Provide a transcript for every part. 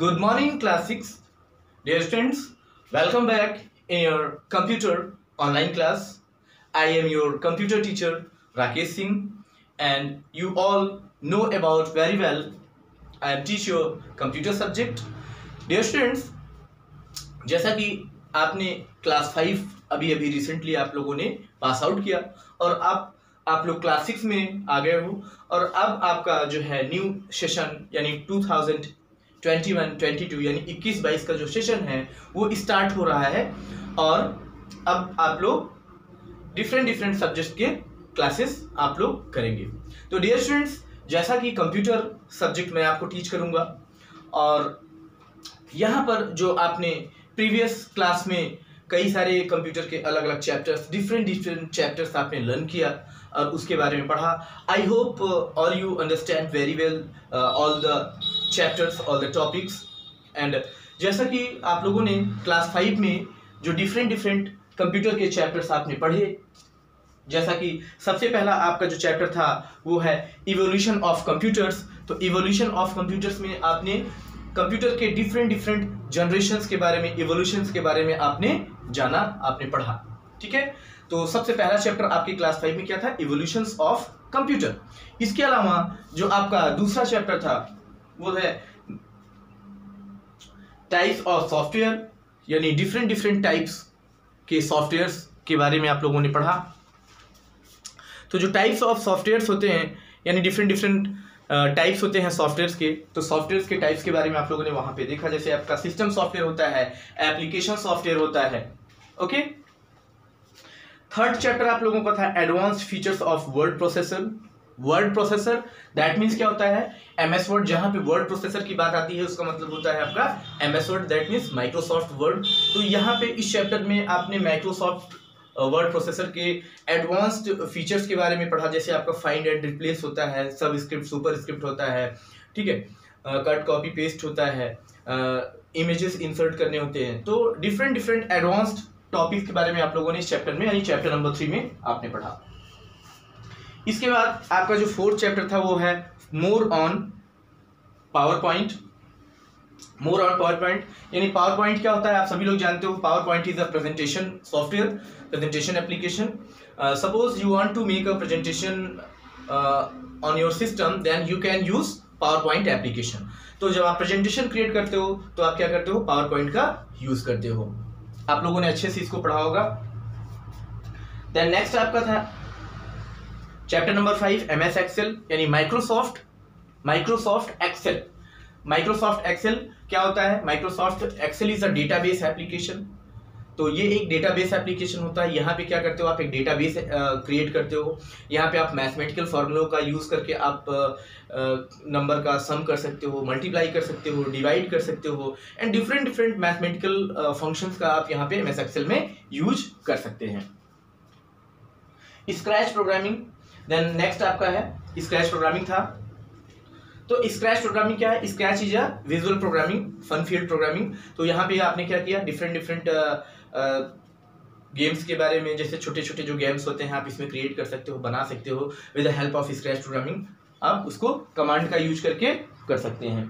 Good morning, class 6. Dear students, welcome back in your computer online class. I am your computer teacher, Rakesh Singh, and you all know about very well. I am teach your computer subject. Dear students, जैसा कि आपने class five अभी अभी recently आप लोगों ने pass out किया और अब आप लोग क्लास सिक्स में आ गए हो और अब आपका जो है न्यू सेशन यानी 2021 22 यानी 21 22 का जो सेशन है, वो स्टार्ट हो रहा है। और अब आप लोग डिफरेंट डिफरेंट सब्जेक्ट के क्लासेस आप लोग करेंगे। तो डियर स्टूडेंट्स जैसा कि कंप्यूटर सब्जेक्ट मैं आपको टीच करूँगा, और यहाँ पर जो आपने प्रीवियस क्लास में कई सारे कंप्यूटर के अलग अलग चैप्टर्स डिफरेंट डिफरेंट चैप्टर्स आपने लर्न किया, और उसके बारे में पढ़ा। I hope all you understand very well all the chapters all the topics and जैसा कि आप लोगों ने क्लास फाइव में जो डिफरेंट डिफरेंट कंप्यूटर के चैप्टर्स आपने पढ़े, जैसा कि सबसे पहला आपका जो चैप्टर था, वो है इवोल्यूशन ऑफ़ कंप्यूटर्स तो इवोल्यूशन ऑफ़ कंप्यूटर्स में आपने कंप्यूटर के डिफरेंट डिफरेंट जनरेशन्स के बारे में इवोल्यूशंस के बारे में आपने जाना, आपने पढ़ा। ठीक है? तो सबसे पहला चैप्टर आपकी क्लास फाइव में क्या था? इवोल्यूशंस ऑफ़ कंप्यूटर इसके अलावा जो आपका दूसरा चैप्टर था वो है टाइप्स ऑफ़ सॉफ्टवेयर यानी डिफरेंट डिफरेंट टाइप्स के सॉफ्टवेयर्स के बारे में आप लोगों ने पढ़ा। तो जो टाइप्स ऑफ़ सॉफ्टवेयर्स होते हैं, यानी डिफरेंट डिफरेंट टाइप्स होते हैं सॉफ्टवेयर्स के तो सॉफ्टवेयर्स के टाइप्स के बारे में आप लोगों ने वहाँ पे देखा। जैसे आपका सिस्टम सॉफ्टवेयर होता है एप्लीकेशन सॉफ्टवेयर होता है, ओके? थर्ड चैप्टर आप लोगों का था advance features of word processor word processor that means क्या होता है? एम एस वर्ड जहाँ पे वर्ड प्रोसेसर की बात आती है, उसका मतलब होता है आपका M S word that means Microsoft word तो यहाँ पे इस चैप्टर में आपने माइक्रोसॉफ्ट वर्ड प्रोसेसर के एडवांस्ड फीचर्स के बारे में पढ़ा। जैसे आपका फाइंड एंड रिप्लेस होता है सब स्क्रिप्ट सुपर स्क्रिप्ट होता है, ठीक है? कट कॉपी पेस्ट होता है इमेजेस इंसर्ट करने होते हैं। तो डिफरेंट डिफरेंट एडवांस्ड टॉपिक के बारे में आप लोगों ने इस चैप्टर में, यानी चैप्टर नंबर थ्री में आपने पढ़ा। इसके बाद आपका जो फोर्थ चैप्टर था वो है more on PowerPoint more on PowerPoint यानी पावर पॉइंट क्या होता है? आप सभी लोग जानते हो PowerPoint is a presentation software presentation application suppose you want to make a presentation on your system then you can use PowerPoint application तो जब आप प्रेजेंटेशन क्रिएट करते हो तो आप क्या करते हो? पावर पॉइंट का यूज़ करते हो। आप लोगों ने अच्छे से इसको पढ़ा होगा। देन नेक्स्ट आपका था chapter number five M S Excel यानी Microsoft Microsoft Excel Microsoft Excel क्या होता है? Microsoft Excel is a database application तो ये एक डेटाबेस एप्लीकेशन होता है। यहाँ पे क्या करते हो आप? एक डेटाबेस क्रिएट करते हो। यहाँ पे आप मैथमेटिकल फॉर्मूलों का यूज़ करके आप नंबर का सम कर सकते हो मल्टीप्लाई कर सकते हो डिवाइड कर सकते हो and different different mathematical functions का आप यहाँ पे एम एस एक्सेल में यूज़ कर सकते हैं। स्क्रैच प्रोग्रामिंग देन नेक्स्ट आपका है स्क्रैच प्रोग्रामिंग था। तो स्क्रैच प्रोग्रामिंग क्या है? Scratch is a visual programming fun field programming तो यहाँ पे आपने क्या किया? डिफरेंट डिफरेंट गेम्स के बारे में, जैसे छोटे छोटे जो गेम्स होते हैं, आप इसमें क्रिएट कर सकते हो, बना सकते हो with the help of Scratch programming आप उसको कमांड का यूज़ करके कर सकते हैं।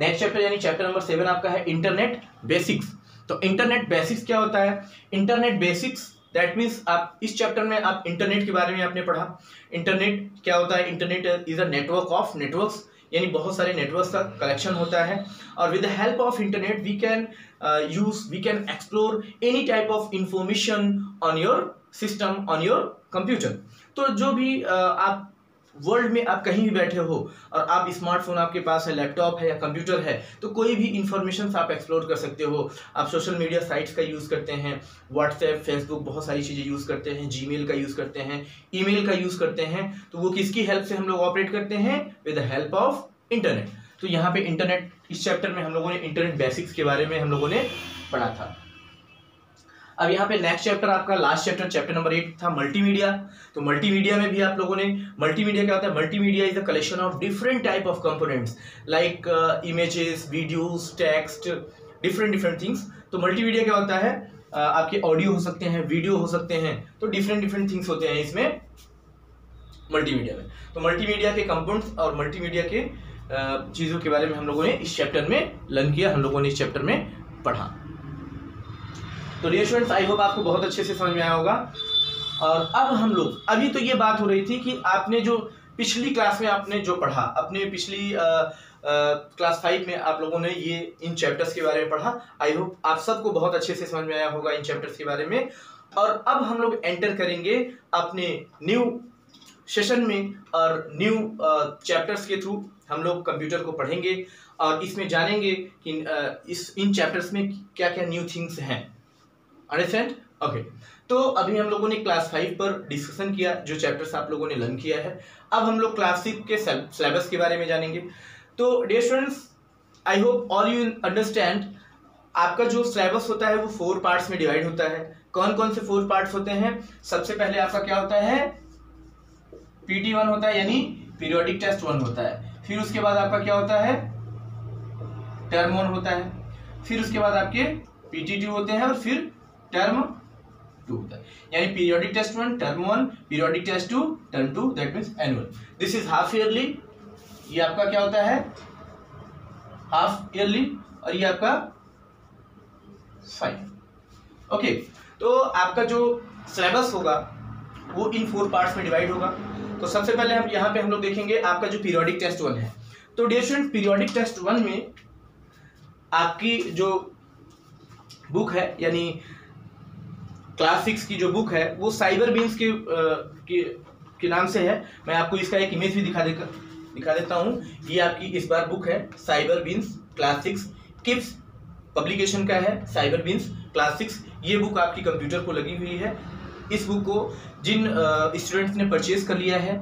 नेक्स्ट चैप्टर यानी चैप्टर नंबर सेवन आपका है इंटरनेट बेसिक्स तो इंटरनेट बेसिक्स क्या होता है? इंटरनेट बेसिक्स दैट मीन्स आप इस चैप्टर में आप इंटरनेट के बारे में आपने पढ़ा। इंटरनेट क्या होता है? Internet is a network of networks यानी बहुत सारे नेटवर्क का कलेक्शन होता है। और with the help of internet we can use we can explore any type of information on your system on your computer तो जो भी uh, आप वर्ल्ड में आप कहीं भी बैठे हो और आप स्मार्टफ़ोन आपके पास है लैपटॉप है या कंप्यूटर है तो कोई भी इंफॉर्मेशन आप एक्सप्लोर कर सकते हो। आप सोशल मीडिया साइट्स का यूज़ करते हैं व्हाट्सएप फेसबुक बहुत सारी चीज़ें यूज़ करते हैं जीमेल का यूज़ करते हैं ईमेल का यूज़ करते हैं तो वो किसकी हेल्प से हम लोग ऑपरेट करते हैं? With the help of internet तो यहाँ पे इंटरनेट इस चैप्टर में हम लोगों ने इंटरनेट बेसिक्स के बारे में हम लोगों ने पढ़ा था। अब यहाँ पे नेक्स्ट चैप्टर आपका last chapter chapter number eight था मल्टीमीडिया तो मल्टीमीडिया में भी आप लोगों ने मल्टीमीडिया क्या होता है? Multimedia is the collection of different type of components like images videos text different different things तो मल्टीमीडिया क्या होता है? uh, आपके ऑडियो हो सकते हैं वीडियो हो सकते हैं तो डिफरेंट डिफरेंट थिंग्स होते हैं इसमें मल्टीमीडिया में. तो मल्टीमीडिया के कंपोनेंट्स और मल्टीमीडिया के चीज़ों के बारे में हम लोगों ने इस चैप्टर में लर्न किया हम लोगों ने इस चैप्टर में पढ़ा। तो डियर स्टूडेंट्स आई होप आपको बहुत अच्छे से समझ में आया होगा। और अब हम लोग अभी तो ये बात हो रही थी कि आपने जो पिछली क्लास में आपने जो पढ़ा अपने पिछली आ, क्लास फाइव में आप लोगों ने ये इन चैप्टर्स के बारे में पढ़ा। आई होप आप सबको बहुत अच्छे से समझ में आया होगा इन चैप्टर्स के बारे में। और अब हम लोग एंटर करेंगे अपने न्यू सेशन में और न्यू चैप्टर्स के थ्रू हम लोग कंप्यूटर को पढ़ेंगे और इसमें जानेंगे कि इस इन चैप्टर्स में क्या क्या न्यू थिंग्स हैं। अंडरस्टैंड ओके तो अभी हम लोगों ने क्लास फाइव पर डिस्कशन किया, जो चैप्टर्स आप लोगों ने लर्न किया है। अब हम लोग क्लास सिक्स के सिलेबस के बारे में जानेंगे। तो dear students I hope all you understand आपका जो सिलेबस होता है, वो फोर पार्ट्स में डिवाइड होता है। कौन कौन से फोर पार्ट्स होते हैं? सबसे पहले आपका क्या होता है? पीटी वन होता है, यानी पीरियोडिक टेस्ट वन होता है। फिर उसके बाद आपका क्या होता है? टर्म वन होता है। फिर उसके बाद आपके पीटी टू होते हैं और फिर टर्म टू होता है। यानी periodic test one term one periodic test two term two that means annual this is half yearly ये आपका क्या होता है? हाफ़ ईयरली और ये आपका फाइव ओके तो आपका जो सिलेबस होगा, वो इन फोर पार्ट्स में डिवाइड होगा। तो सबसे पहले हम यहाँ पे हम लोग देखेंगे आपका जो पीरियोडिक टेस्ट वन है। तो dear student periodic test one में आपकी जो बुक है, यानी क्लास सिक्स की जो बुक है वो साइबर बीन्स के, के के नाम से है। मैं आपको इसका एक इमेज भी दिखा देकर दिखा देता हूँ। ये आपकी इस बार बुक है Cyber Beans class six Kips publication का है साइबर बीन्स क्लास सिक्स ये बुक आपकी कंप्यूटर को लगी हुई है। इस बुक को जिन स्टूडेंट्स ने परचेज कर लिया है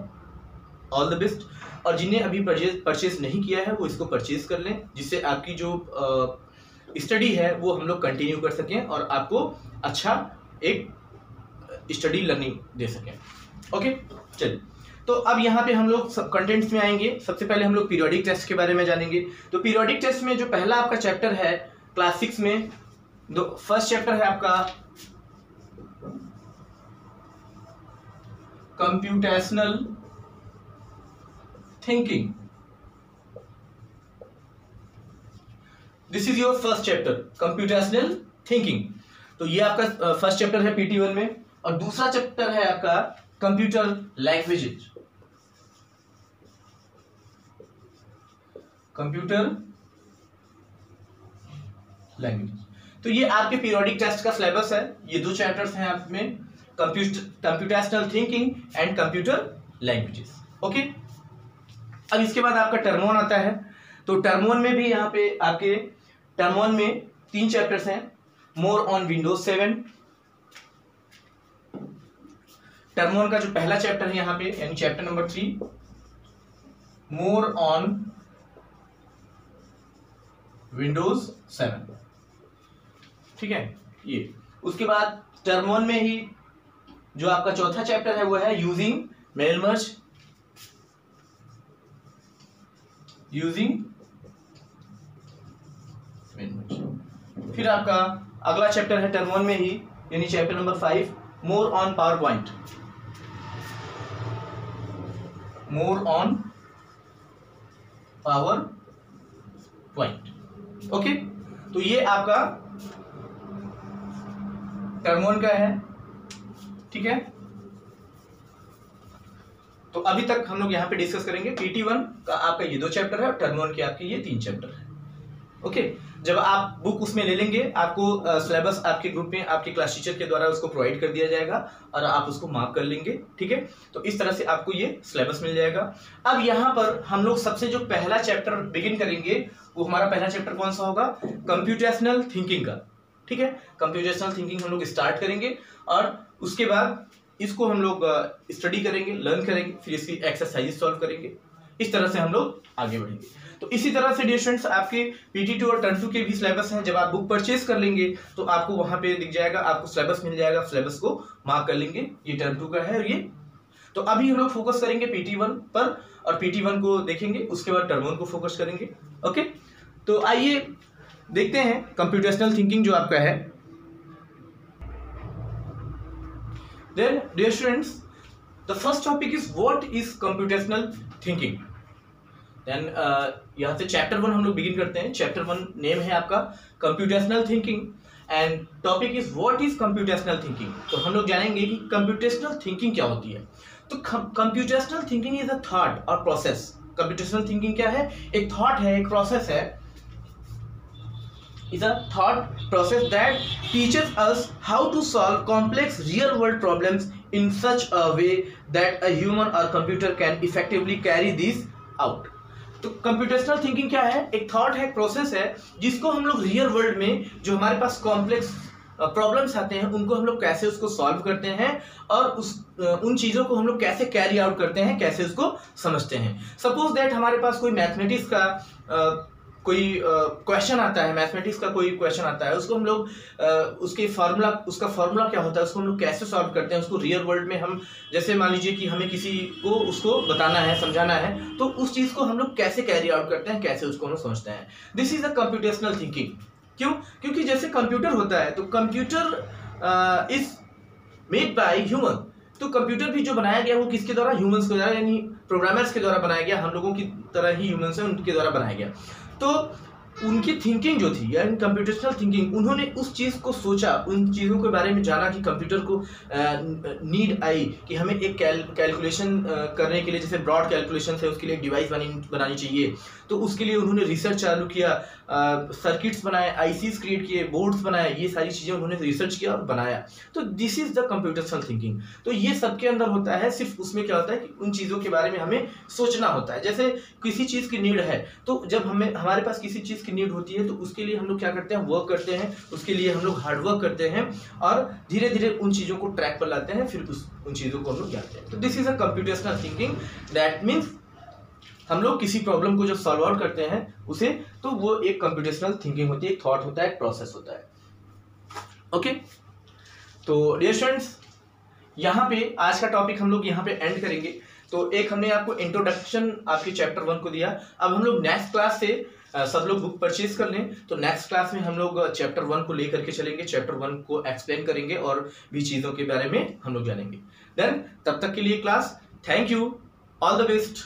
ऑल द बेस्ट और जिन्हें अभी परचेज परचेज नहीं किया है वो इसको परचेज कर लें जिससे आपकी जो स्टडी है वो हम लोग कंटिन्यू कर सकें और आपको अच्छा एक स्टडी लर्निंग दे सकें। ओके चलिए। तो अब यहाँ पे हम लोग सब कंटेंट्स में आएँगे। सबसे पहले हम लोग पीरियोडिक टेस्ट के बारे में जानेंगे। तो पीरियोडिक टेस्ट में जो पहला आपका चैप्टर है क्लास सिक्स में दो फ़र्स्ट चैप्टर है आपका computational thinking this is your first chapter computational thinking तो ये आपका फ़र्स्ट चैप्टर है पीटी वन में, और दूसरा चैप्टर है आपका कंप्यूटर लैंग्वेजेज कंप्यूटर लैंग्वेज तो ये आपके पीरियोडिक टेस्ट का सिलेबस है, ये दो चैप्टर्स हैं आप में computer computational thinking and computer languages okay अब इसके बाद आपका टर्म वन आता है तो टर्मोन में भी यहाँ पे आपके टर्म वन में तीन चैप्टर्स हैं more on Windows seven. Term one का जो पहला चैप्टर है यहाँ पे, यानी chapter number three, more on Windows seven. ठीक है? ये। उसके बाद टर्म वन में ही जो आपका चौथा चैप्टर है वो है यूजिंग मेल मर्ज यूजिंग फिर आपका अगला चैप्टर है टर्म वन में ही, यानी chapter number five more on PowerPoint more on PowerPoint okay तो ये आपका टर्म वन का है। ठीक है? तो अभी तक हम लोग यहाँ पे डिस्कस करेंगे पीटी वन का आपका ये दो चैप्टर है और टर्म वन के आपके ये तीन चैप्टर है। ओके जब आप बुक उसमें ले लेंगे, आपको सिलेबस आपके ग्रुप में, आपके क्लास टीचर के द्वारा उसको प्रोवाइड कर दिया जाएगा और आप उसको मार्क कर लेंगे, ठीक है? तो इस तरह से आपको ये सिलेबस मिल जाएगा। अब यहाँ पर हम लोग सबसे जो पहला चैप्टर बिगिन करेंगे, वो हमारा पहला चैप्टर कौन सा होगा? कंप्यूटेशनल थिंकिंग का, ठीक है? कंप्यूटेशनल थिंकिंग हम लोग स्टार्ट करेंगे और उसके बाद इसको हम लोग स्टडी करेंगे लर्न करेंगे, फिर इसकी एक्सरसाइज सॉल्व करेंगे। इस तरह से हम लोग आगे बढ़ेंगे। तो इसी तरह से डियर स्टूडेंट्स आपके पीटी टू और टर्न टू के भी सिलेबस हैं। जब आप बुक परचेज कर लेंगे तो आपको वहाँ पे दिख जाएगा, आपको सिलेबस मिल जाएगा। सिलेबस को मार्क कर लेंगे। ये टर्न टू का है और ये। तो अभी हम लोग फोकस करेंगे पीटी वन पर और पीटी वन को देखेंगे। उसके बाद टर्न वन को फोकस करेंगे। ओके तो आइए देखते हैं कंप्यूटेशनल थिंकिंग जो आपका है। Then students the first topic is what is computational thinking then यहाँ से चैप्टर वन हम लोग बिगिन करते हैं। चैप्टर वन नेम है आपका computational thinking and topic is what is computational thinking तो हम लोग जानेंगे कि कंप्यूटेशनल थिंकिंग क्या होती है। तो computational thinking is a thought और प्रोसेस कंप्यूटेशनल थिंकिंग क्या है? एक थॉट है, एक प्रोसेस है। Is a thought process that teaches us how to solve complex real world problems in such a way that a human or computer can effectively carry these out तो computational thinking क्या है? एक thought है एक process है, जिसको हम लोग रियल वर्ल्ड में, जो हमारे पास कॉम्प्लेक्स प्रॉब्लम्स आते हैं, उनको हम लोग कैसे उसको सॉल्व करते हैं और उस उन चीज़ों को हम लोग कैसे कैरी आउट करते हैं, कैसे उसको समझते हैं। सपोज़ दैट हमारे पास कोई मैथमेटिक्स का कोई क्वेश्चन आता है मैथमेटिक्स का कोई क्वेश्चन आता है, उसको हम लोग उसके फार्मूला उसका फार्मूला क्या होता है, उसको हम लोग कैसे सॉल्व करते हैं, उसको रियल वर्ल्ड में हम, जैसे मान लीजिए कि हमें किसी को, उसको बताना है, समझाना है तो उस चीज़ को हम लोग कैसे कैरी आउट करते हैं, कैसे उसको हम समझते हैं। This is a computational thinking क्यों? क्योंकि जैसे कंप्यूटर होता है तो computer is made by human तो कंप्यूटर भी जो बनाया गया, वो किसके द्वारा? ह्यूमंस के द्वारा, यानी प्रोग्रामर्स के द्वारा बनाया गया, हम लोगों की तरह ही ह्यूमंस है, उनके द्वारा बनाया गया। तो उनकी थिंकिंग जो थी यानी कंप्यूटेशनल थिंकिंग उन्होंने उस चीज़ को सोचा, उन चीज़ों के बारे में जाना कि कंप्यूटर को नीड आई कि हमें एक कैल कैलकुलेशन करने के लिए, जैसे ब्रॉड कैलकुलेशन है, उसके लिए डिवाइस बनी, बनानी चाहिए। तो उसके लिए उन्होंने रिसर्च चालू किया सर्किट्स बनाए आईसीज क्रिएट किए बोर्ड्स बनाए, ये सारी चीज़ें उन्होंने रिसर्च किया और बनाया। तो this is the computational thinking तो ये सबके अंदर होता है, सिर्फ़ उसमें क्या होता है कि उन चीज़ों के बारे में हमें सोचना होता है। जैसे किसी चीज़ की नीड है तो जब हमें, हमारे पास किसी चीज़ की नीड होती है तो उसके लिए हम लोग क्या करते हैं वर्क करते हैं, उसके लिए हम लोग हार्डवर्क करते हैं और धीरे धीरे उन चीज़ों को ट्रैक पर लाते हैं, फिर उस, उन चीज़ों को हम लोग जानते हैं। तो this is a computational thinking that means हम लोग किसी प्रॉब्लम को जब सॉल्व आउट करते हैं, उसे तो वो एक कंप्यूटेशनल थिंकिंग होती है, एक थॉट होता है, एक प्रोसेस होता है। ओके तो डियर स्टूडेंट्स यहाँ पे आज का टॉपिक हम लोग यहाँ पे एंड करेंगे। तो एक हमने आपको इंट्रोडक्शन आपके चैप्टर वन को दिया। अब हम लोग नेक्स्ट क्लास से सब लोग बुक परचेज कर लें। तो नेक्स्ट क्लास में हम लोग चैप्टर वन को लेकर के चलेंगे। चैप्टर वन को एक्सप्लेन करेंगे और भी चीज़ों के बारे में हम लोग जानेंगे। देन तब तक के लिए class thank you all the best